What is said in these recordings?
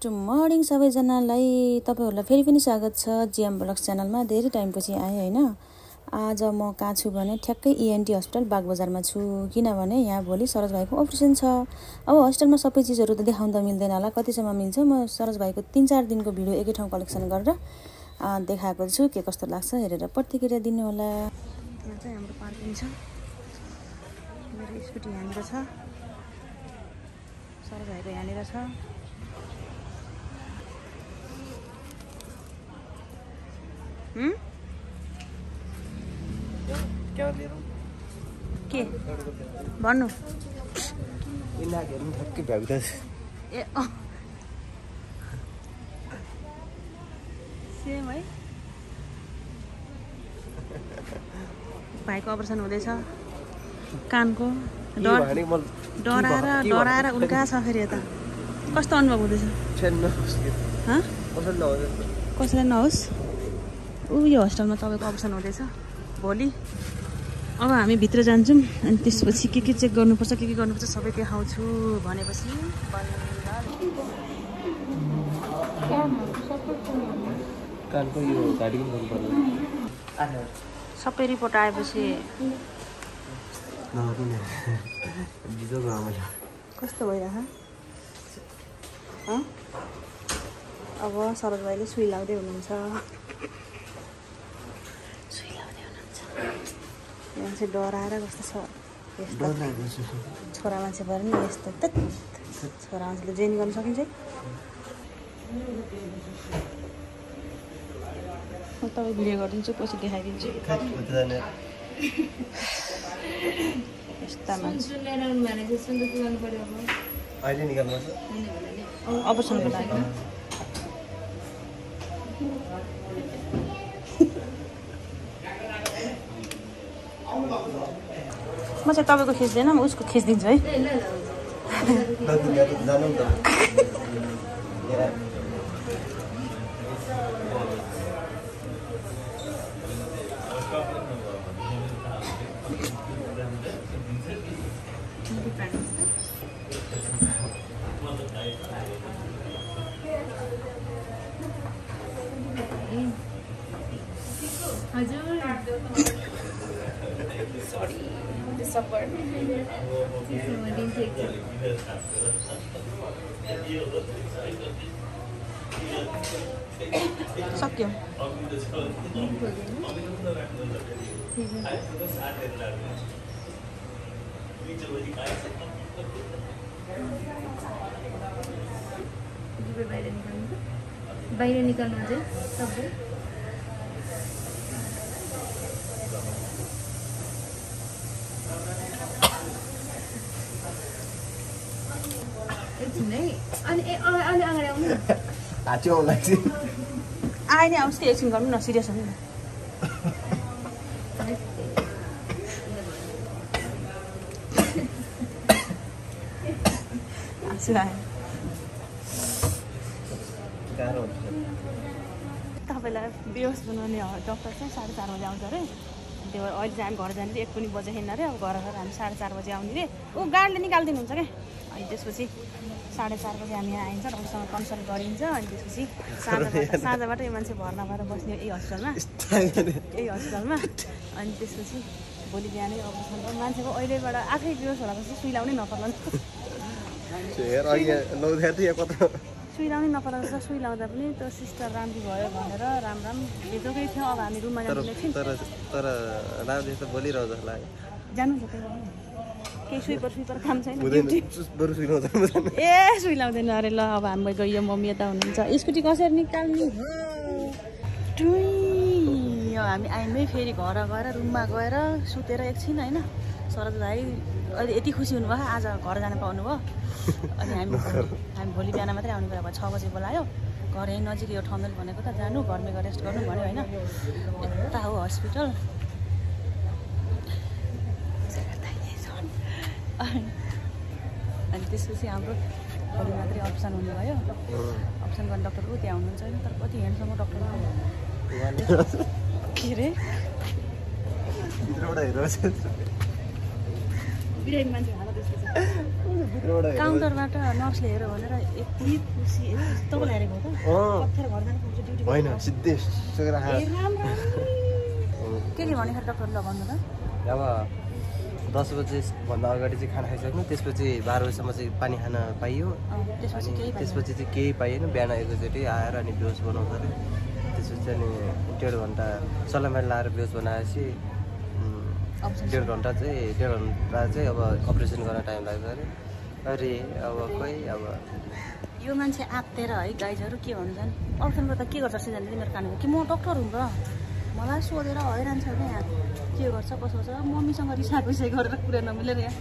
Good morning सबैजनालाई। तपाईँहरूलाई फेरि पनि स्वागत छ। जिएम ब्लग्स च्यानलमा धेरै टाइमपछि आएँ होइन? आज म कहाँ छु भने ठ्याक्कै इएनटी हस्पिटल बागबजारमा छु। किनभने यहाँ भोलि सरोज भाइको अपरेसन छ। अब हस्पिटलमा सबै चिजहरू त देखाउनु त मिल्दैन होला। कतिसम्म मिल्छ? म सरोज भाइको तिन चार दिनको भिडियो एकै ठाउँ कलेक्सन गरेर देखाएको छु। के कस्तो लाग्छ हेरेर प्रतिक्रिया दिनु होला। यहाँ चाहिँ हाम्रो स्कुटी यहाँनिर छ। सरोज भाइको यहाँनिर छ। हुँ? के भन्नु ठ्याक्कै भ्याउँदा ए अँ सेम है भाइको अपरेसन हुँदैछ। कानको डर डराएर के डराएर उल्का छ फेरि यता। कस्तो अनुभव हुँदैछ? हँ? कसैलाई नहोस्? ऊ यो होस्टेलमा तपाईँको अपरेसन हुँदैछ? भोलि? अब हामी भित्र जान्छौँ अनि त्यसपछि के के चेक गर्नुपर्छ के के गर्नुपर्छ सबै देखाउँछु भनेपछि सबै रिपोर्ट आएपछि कस्तो भइरह अब शरद भाइले सुई लाउँदै हुनुहुन्छ सुई लाउँदै हुनुहुन्छ चाहिँ डराएर कस्तो छ यस्तो छोरा मान्छे भएर नि यस्तो त छोरा मान्छेले जेन गर्न सकिन्छ म तपाईँ भिडियो गरिदिन्छु पछि देखाइदिन्छु यस्ता मान्छे अहिले निकाल्नु म चाहिँ तपाईँको खिच्दैन म उसको खिचिदिन्छु है जानु नि त सक्यो बाहिर निकाल्नु चाहिँ सबै न। हाच्यो आउँदाखेरि आए नि आओस् कि एकछिन गर्नु न सिरियस हुनु न आयो तपाईँलाई बेहोस बनाउने डक्टर चाहिँ साढे चार बजी आउँछ अरे त्यो अहिले चाहिँ हामी घर जाने एक पनि बजे छैन अरे अब घर गएर हामी साढे चार बजी आउने रे ऊ गाडीले निकालिदिनुहुन्छ क्या अनि त्यसपछि साढे चार बजी हामी यहाँ आइन्छ उसँग कन्सल्ट गरिन्छ अनि त्यसपछि साँझबाट साँझबाट यो मान्छे भर्ना भएर बस्ने यही हस्पिटलमा। यही हस्पिटलमा। अनि त्यसपछि भोलि बिहानै अब मान्छेको अहिलेबाट आफै बेहोस होला जस्तो सुई लाउनै नपर्ला सुई लाउनै नपर्ला जस्तो सुई लाउँदा पनि त्यो सिस्टर राम्री भयो भनेर राम राम भेटोकै थियो। अब हामी रुममा जानु तर राम्रो त लाग्यो जानु। केही सुइपर सुइपर काम छैन। ए सुई लाउँदैन अरे ल अब हामी गयो मम्मी यता हुनुहुन्छ। स्कुटी कसरी निकाल्ने? हामी आइमै फेरि घर गएर रुममा गएर सुतेर एकछिन होइन? सरज भाइ अहिले यति खुसी हुनुभयो। आज घर जान पाउनुभयो अनि हामी हामी भोलि बिहान मात्रै आउने कुरा भयो। छ बजी बोलायो। घर यहीँ नजिक यो ठमेल भनेको त जानु घरमै गएर रेस्ट गर्नु भन्यो होइन? यता हो हस्पिटल अनि त्यसपछि हाम्रो भोलि मात्रै अप्सन हुनुभयो। अप्सन गर्ने डक्टर ऊ त्यहाँ हुनुहुन्छ होइन तर कति ह्यान्डसम्म डक्टर के अरे काउन्टरबाट नर्सले हेर भनेर यति खुसी तपाईँलाई हेरेको हो त। होइन सिधै राम्रो के के भने डक्टरले भन्नु त? अब दस बजेभन्दा अगाडि चाहिँ खाना खाइसक्नु त्यसपछि बाह्र बजीसम्म चाहिँ पानी खान पाइयो। अनि। त्यसपछि चाहिँ केही पाइएन। बिहान एकैचोटि आएर अनि बेहोस बनाउँछ अरे त्यसपछि अनि डेढ घन्टा सलामारी लाएर बेहोस बनाएपछि डेढ घन्टा चाहिँ डेढ घन्टा चाहिँ अब अपरेसन गर्न टाइम लाग्छ अरे। अरे अब खोइ अब यो मान्छे आत्तेर है गाइजहरू के भन्छन्? अप्सन गर्दा के गर्छ सिजन दिदी मेरो कानको कि म डक्टर हुँ र मलाई सोधेर हैरान छ क्या? यहाँ के गर्छ कसो गर्छ? मम्मीसँग रिसाइ गरेर कुरा नमिलेर यहाँ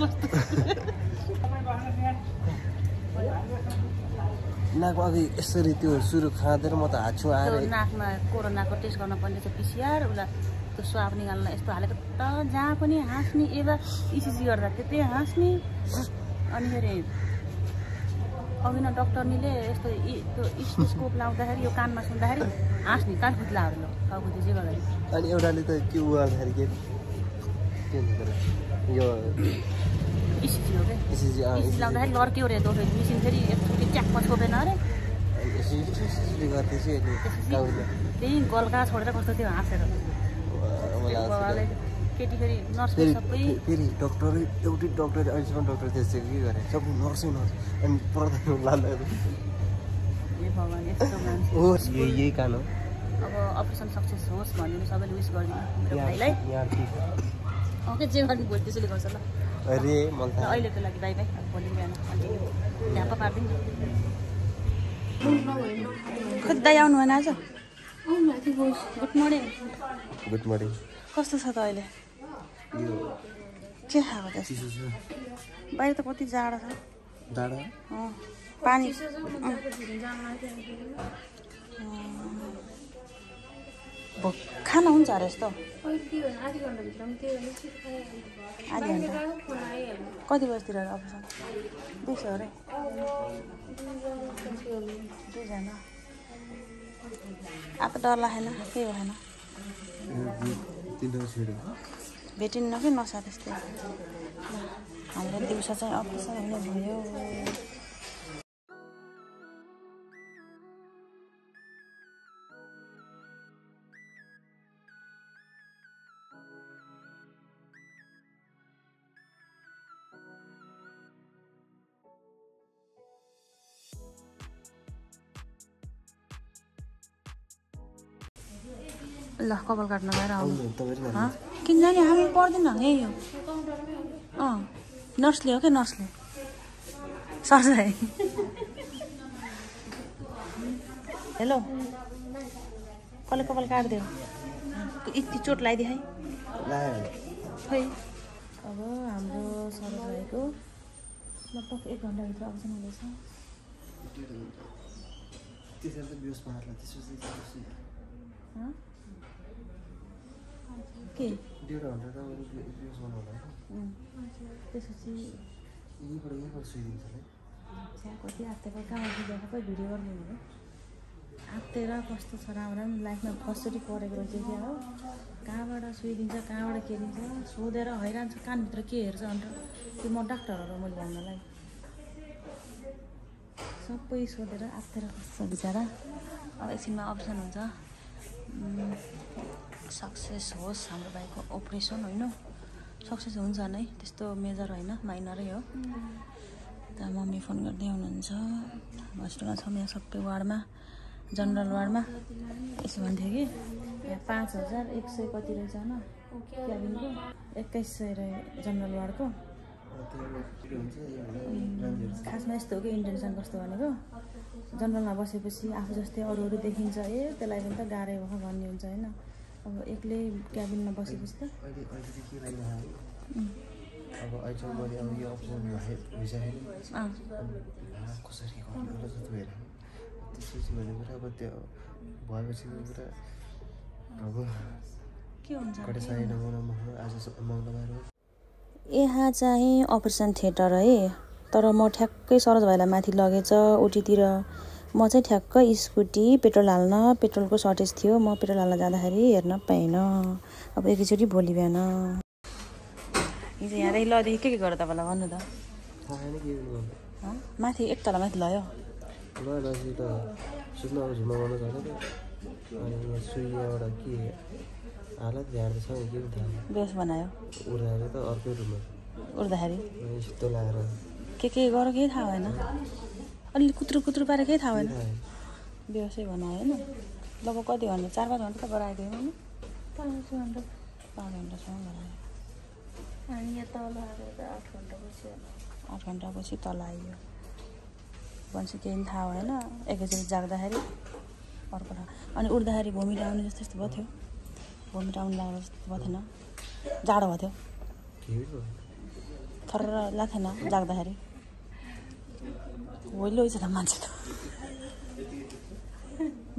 कस्तो? नाकमा अघि यसरी त्यो सुरु खाँदैन म त हात छु आएर नाकमा कोरोनाको टेस्ट गर्न पर्ने छ पिसिआर उसलाई त्यो स्वाब निकाल्न यस्तो हालेको त जहाँ पनि हाँस्ने एबा इसिजी गर्दा त्यतै हाँस्ने। अनि फेरि अघि न डक्टरनीले यस्तो त्यो स्कोप लाउँदाखेरि यो कानमा सुन्दाखेरि हाँस्ने कान खुत्लाहरू ल टाउको जे गर्दाखेरि अनि एउटाले त के उ गर्दाखेरि के? यो इसिजी हो क्या इसिजी लाउँदाखेरि लड्क्यो रे दोस्रो मिसिन फेरि एकचोटि च्याकमा छोपेन अरे। त्यही गल्का छोडेर कस्तो थियो हाँसेर। केटी फेरि नर्स सबै फेरि डक्टरै एउटै डक्टर अहिलेसम्म डक्टर त्यस्तो के गरे सबै नर्सै नर्स। अनि पर्दा लाँदा हे भगवान् यस्तो मान्छे। हो यही यही कान हो। अब अपरेसन सक्सेस होस् भनिदिनु सबैले विस गरिदिनु मेरो भाइलाई। ओके जे गर्ने भोलि त्यसैले गर्छ ल। अरे मलाई अहिलेको लागि बाई बाई। भोलि बिहान कन्टिन्यू ढ्याप्प पारिदिनु खोज्दै आउनु भएन आज? Good morning. Good morning. कस्तो छ त अहिले? यो के खाएको त चिसो छ बाहिर त कति जाडो छ। अँ, पानी। खाना हुन्छ अरे यस्तो? आधी घन्टा। कति बजीतिर अपरेसन दुई अरे। दुईजना। अब डर लागेन केही भएन। भेटिन्न कि नसा त्यस्तै हाम्रो दिउँसो चाहिँ अपरेसन हुने भयो। ल कपाल काट्न गएर आउनु? किन जाने हामी पर्दैन। यही हो अँ नर्सले हो क्या नर्सले? सर्छ हेलो। कसले कपाल काटिदियो यति चोट लगाइदियो है खै अब हाम्रो सरोज भाइको लगभग एक घन्टाभित्र अप्सन हुँदैछ। त्यसरी त बिहोस पार्ला त्यसपछि हँ? के डेढ घन्टा त बिहोस बनाउनु होला त्यसपछि यहीँबाट यहीँबाट सुइदिन्छ कति आत्तेको कहाँ बुझेर सबै भिडियो गर्नु भने आत्तेर कस्तो छ राम्रो राम्रो लाइफमा फर्स्टचोटि परेको रहेछ क्या हो कहाँबाट सुइदिन्छ कहाँबाट के दिन्छ सोधेर हैरान छ कानभित्र के हेर्छ अन्त त्यो म डाक्टर हो र मैले भन्नलाई सबै सोधेर आत्तेर कस्तो छ बिचरा अब एकछिनमा अप्सन हुन्छ सक्सेस होस् हाम्रो भाइको अपरेसन होइन। सक्सेस हुन्छ नै त्यस्तो मेजर होइन माइनरै हो। त मम्मी फोन गर्दै हुनुहुन्छ। हस्पिटलमा छौँ यहाँ सबै वार्डमा जनरल वार्डमा। यसो भन्थ्यो कि यहाँ पाँच हजार एक सय कति रहेछ होइन क्याबिनको एक्काइस सय रहे जनरल वार्डको। खासमा यस्तो हो कि इन्टेन्सन कस्तो भनेको जनरलमा बसेपछि आफू जस्तै अरू अरू देखिन्छ ए त्यसलाई पनि त गाह्रै भयो भन्ने हुन्छ होइन। अब एक्लै क्याबिनमा बसेपछि त। अहिले अहिले चाहिँ के भइरहेको अब अहिले मैले अब यो अप्सन भइसकेँ अँ। कसरी गर्नु होला जस्तो भइरहेको त्यसपछि भनेको कुरा अब त्यो भएपछि कुरा अब के हुन्छ? आज सब- मङ्गलबार हो। यहाँ चाहिँ अपरेसन थिएटर है। तर म ठ्याक्कै सरोज भाइलाई माथि लगेछ ओटीतिर म चाहिँ ठ्याक्क स्कुटी पेट्रोल हाल्न पेट्रोलको सर्टेज थियो। म पेट्रोल हाल्न जाँदाखेरि हेर्न पाइनँ। अब एकैचोटि भोलि बिहान। हिजो यहाँ लदेखि के के गर तपाईँलाई भन्नु त? माथि एक तल माथि लयो। बेहोस बनायो। उड्दाखेरि? के के गर केही थाहा भएन। अलिअलि कुत्रु कुत्रु पारेर केही थाहा भएन। बेहोसै बनायो होइन। लगभग कति घन्टा? चार पाँच घन्टा त गराएको थियो नि। पाँच घन्टा। पाँच घन्टासम्म गरायो अनि यहाँ तल आएर आठ घन्टा बस्यो आठ घन्टापछि तल आइयो। भनेपछि केही पनि थाहा भएन। एकैचोटि जाग्दाखेरि अर्को ठाउँ। अनि उड्दाखेरि भोमिट आउने जस्तो जस्तो भयो थियो। भोमिट आउनु लाग्यो जस्तो भयो थिएन जाडो भयो थियो। थर्र लाग्थेन जाग्दाखेरि। होइलो त मान्छे त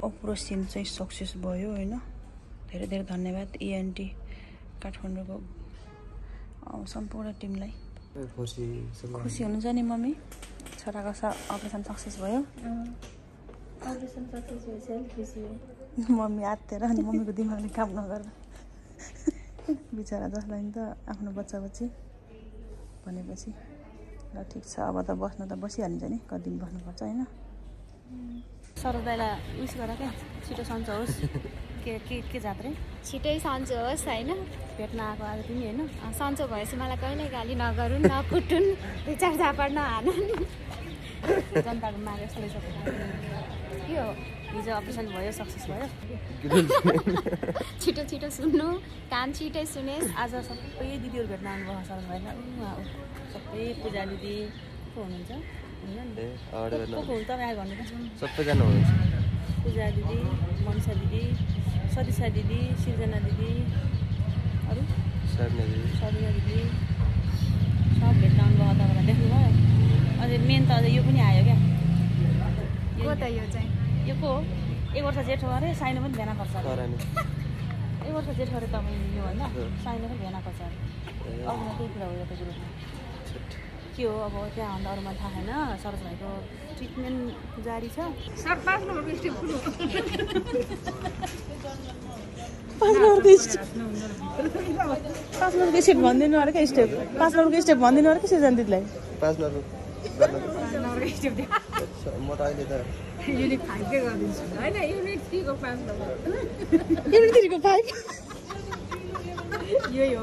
अप्रोसिन चाहिँ सक्सेस भयो होइन? धेरै धेरै धन्यवाद इएनटी काठमाडौँको अँ, सम्पूर्ण टिमलाई। खुसी हुनुहुन्छ नि मम्मी? छोराको स अपरेसन सक्सेस भयो? अपरेसन सक्सेस भएपछि मम्मी आत्तेर अनि मम्मीको दिमागले काम नगरेर बिचरा जसलाई नि त आफ्नो बच्चा बच्ची भनेपछि। ल ठिक छ। अब त बस्नु त बसिहालिन्छ नि कति दिन बस्नुपर्छ होइन? सरदाईलाई उस गर क्या छिटो सन्चो होस्। के के के जात रे छिटै सन्चो होस् होइन? भेट्न आएको आज तिमी होइन? सन्चो भएपछि मलाई कहिले गाली नगरून् नकुटुन् दुई चार झापड नहानुन्। जनताको माग यस्तो के हो? हिजो अपरेसन भयो सक्सेस भयो? छिटो छिटो सुन्नु कान छिटै सुनेस्। आज सबै दिदीहरू भेट्न आउनुभयो सर भएर ऊ उहाँ ऊ सबै पूजा दिदी को हुनुहुन्छ सबैजना हुनुहुन्छ पूजा दिदी मनिषा दिदी सदिसा दिदी सृजना दिदी अरू सर्ने दिदी सरिना दिदी सब भेट्न आउनुभयो तपाईँलाई। देख्नुभयो? अझै मेन त अझै यो पनि आयो क्या। त यो चाहिँ? यो को हो? एक वर्ष जेठो अरे साइनो पनि भेना पर्छ एक वर्ष जेठो अरे तपाईँ यो होइन। साइनो पनि भेना पर्छ अरे। केही कुरा भयो त्यो ग्रुपमा। छुट। के हो अब त्यहाँ भन्दा अरूमा थाहा छैन सरोज भाइको ट्रिटमेन्ट जारी छ। पाँच नम्बरको स्टेप पाँच नम्बरको स्टेप भनिदिनु अरे क्या स्टेप पाँच नम्बरको स्टेप भनिदिनु अरे क्या सृजन दिदीलाई? पाँच नम्बर म त अहिले त युनिट थ्रीको फाइभ यही हो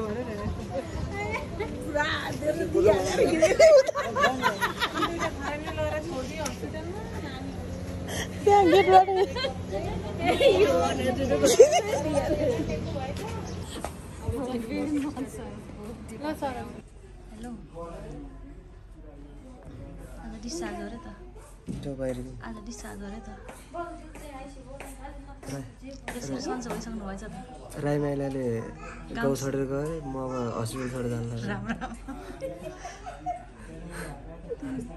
त्यहाँ गेटबाट हेलो आज डिस्चार्ज अरे त आज डिस्चार्ज त। राई माइलाले गाउँ छोडेर गयो अरे म अब हस्पिटल छोडेर जानु लाग्यो राम्रो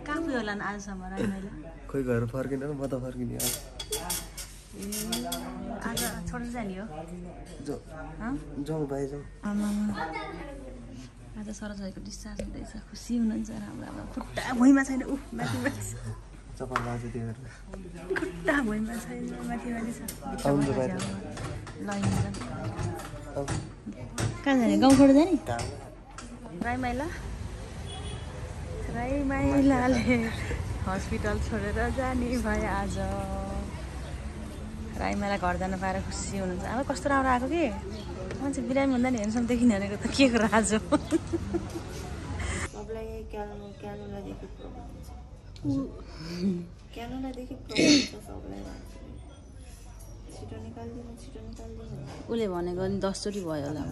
कहाँ पुग्यो होला आजसम्म राईमाइला खोइ घर फर्किन म त फर्किने हो आज छोडेर जाने हो? जाउँ। हँ? जाउँ। आज सरज भाइको डिस्चार्ज हुँदैछ खुसी हुनुहुन्छ राम्रो खुट्टा भुइँमा छैन। ऊ माथि। खुट्टा भुइँमा छैन माथि माथि छ। कहाँ जाने? गाउँ छोडेर जाने राईमाइला राईमाइलाले हस्पिटल छोडेर जाने भयो आज। राईमाइला घर जानु पाएर खुसी हुनुहुन्छ। अब कस्तो राम्रो आएको कि? मान्छे बिरामी हुँदा नि हेर्नुसम्म देखिने भनेको त के कुरा आज। उसले भनेको नि दसचोटि भयो होला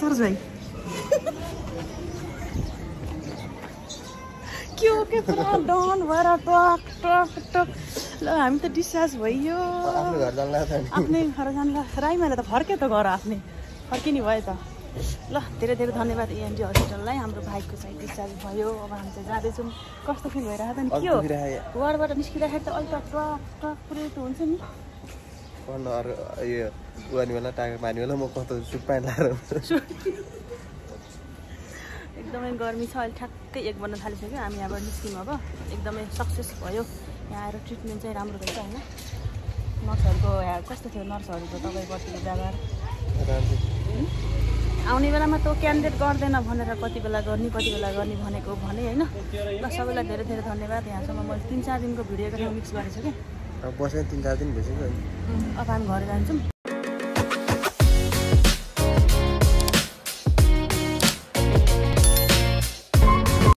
भाइ के हो के पुरा डन भएर टक टक टक ल हामी त डिस्चार्ज भइयो आफ्नो घर जानु लाग्छ नि आफ्नै घर जानु राईमाले त फर्क्यो त घर आफ्नै फर्किने भयो त ल धेरै धेरै धन्यवाद एएनटी हस्पिटललाई। हाम्रो भाइको चाहिँ डिस्चार्ज भयो अब हामी चाहिँ जाँदैछौँ। कस्तो फिल भइरहेको त नि? के हो? वार्डबाट निस्किँदाखेरि त अलिक त टक टक पुरै त हुन्छ नि। पढ्न अरू यो उनी बेला टाका मार्ने बेला म कस्तो सुट प्यान्ट लगाएर एकदमै गर्मी छ अहिले ठ्याक्कै एक बन्न थालिसक्यो। हामी यहाँबाट निस्क्यौँ अब एकदमै सक्सेस भयो। यहाँ आएर ट्रिटमेन्ट चाहिँ राम्रो रहेछ होइन? नर्सहरूको कस्तो थियो नर्सहरूको तपाईँपट्टिको व्यवहार? आउने बेलामा त क्यान्डिडेट गर्दैन भनेर कति बेला गर्ने कति बेला गर्ने भनेको भने होइन। ल सबैलाई धेरै धेरै धन्यवाद। यहाँसम्म मैले तिन चार दिनको भिडियो गरेर मिक्स गरेको छु कि। अब बसेँ तिन चार दिन भइसक्यो अब हामी घर जान्छौँ।